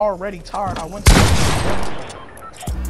already tired. I went to